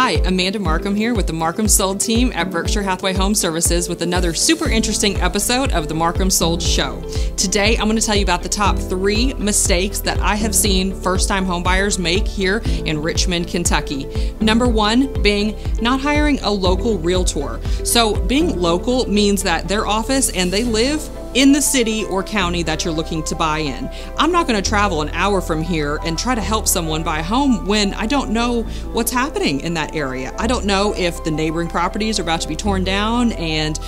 Hi, Amanda Marcum here with the Marcum Sold team at Berkshire Hathaway Home Services with another super interesting episode of the Marcum Sold Show. Today, I'm going to tell you about the top three mistakes that I have seen first time homebuyers make here in Richmond, Kentucky. Number one being not hiring a local realtor. So, being local means that their office and they live in the city or county that you're looking to buy in. I'm not going to travel an hour from here and try to help someone buy a home when I don't know what's happening in that area. I don't know if the neighboring properties are about to be torn down and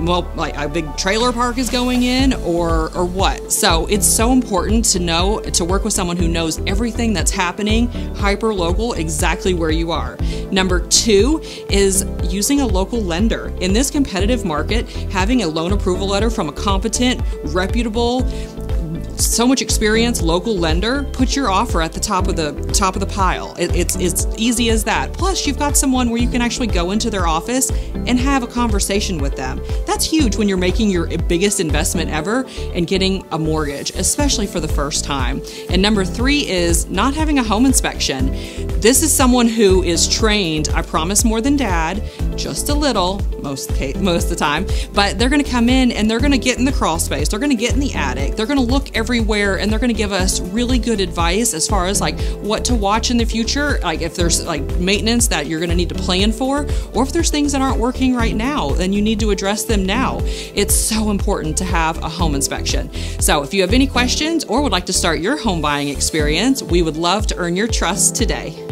well like a big trailer park is going in or or what. So it's so important to know to work with someone who knows everything that's happening hyper local exactly where you are. Number 2 is using a local lender. In this competitive market, having a loan approval letter from a competent, reputable so much experience local lender put your offer at the top of the top of the pile. It, it's it's easy as that. Plus you've got someone where you can actually go into their office and have a conversation with them. That's huge when you're making your biggest investment ever and getting a mortgage especially for the first time. And number three is not having a home inspection. This is someone who is trained i promise more than dad just a little most most of the time. But they're going to come in and they're going to get in the crawl space. They're going to get in the attic. They're going to look everywhere and they're going to give us really good advice as far as like what to watch in the future like if there's like maintenance that you're going to need to plan for or if there's things that aren't working right now then you need to address them now. It's so important to have a home inspection. So if you have any questions or would like to start your home buying experience we would love to earn your trust today